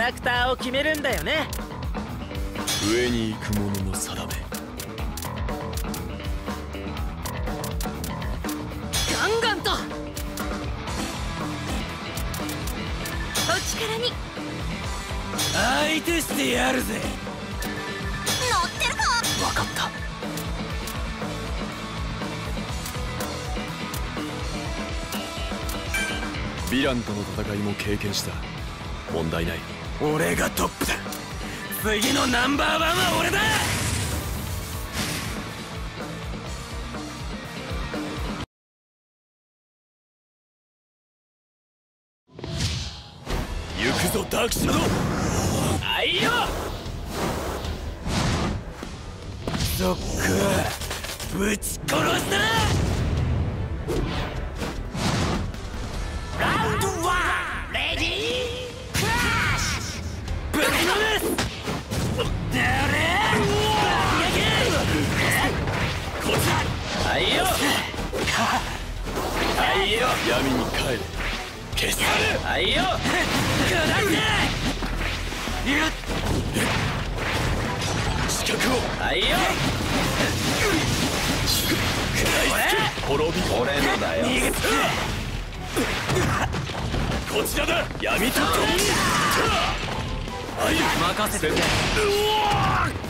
ラクターを決めるんだよね。上に行く者の定め。ガンガンと。お力に。相手してやるぜ。乗ってるか。分かった。ヴィランとの戦いも経験した。問題ない俺がトップだ。次のナンバーワンは俺だ。行くぞダークシャドウ。あいよ。そっか。ぶち殺したはいよ。はいよ闇に帰れ消されはいよ下ってゆっ資格をはいよ滅び俺のだよ逃げつこちらだ闇と共に任せてくれ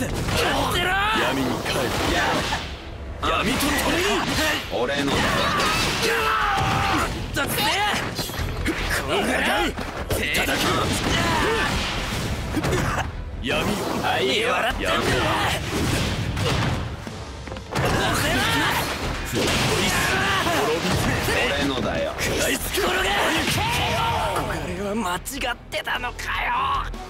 闇に帰れ闇と共に俺のだよだって。こんぐらいいただき闇をはい笑って。んだ闇俺のだよ食らいつくこれは間違って。たのかよ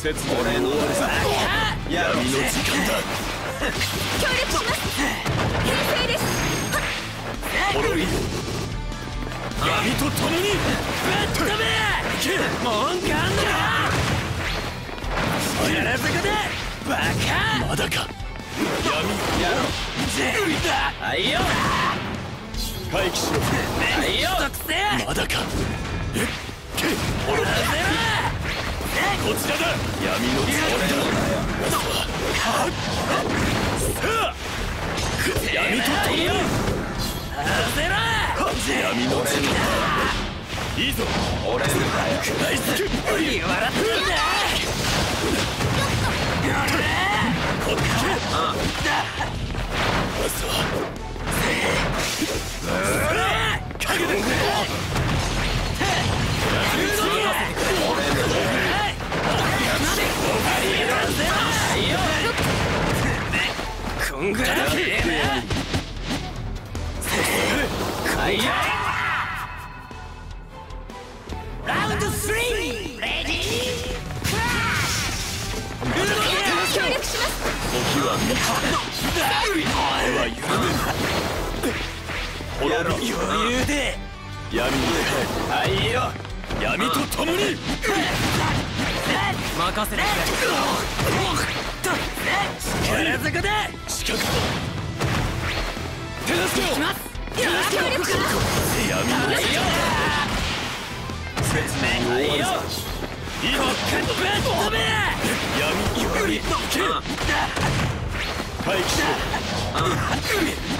切な俺の終わりさやろ闇の時間だ協力します平成です滅びよ闇と共にぶっ飛べ文句あんのかでバカまだかやろ。はいよ。回避しろはいよ。まだか。え？っけ滅びこちらだ。闇の力。だ闇と共に。闇の力いいぞ。俺のだ笑ってんだはい。よラウンド3レディークラッシ協力します時は満ちた俺は緩めやろ滅び余裕で闇にはいよ帰れ闇と共に任せて力ずくで近くだ手助けを協力します闇のはいよ説明はいよいいぞぶっ飛べ闇闇け回避しろ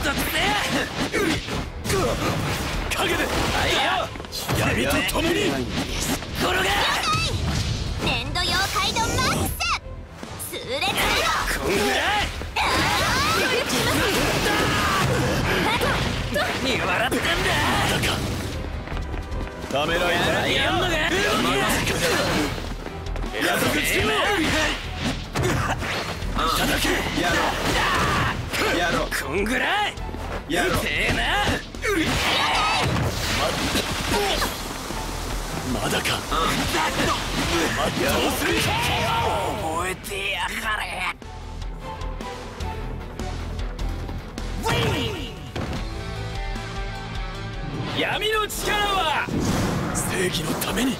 特性影ではいよ闇君と共にこれが粘土妖怪ドマックス痛烈ゼロこんぐらいためらいやんのかやるくつけろ。いただけやろ。うやろ。うこんぐらいやろ。うえなまだかどうする覚えてやがれ闇の力は正義のために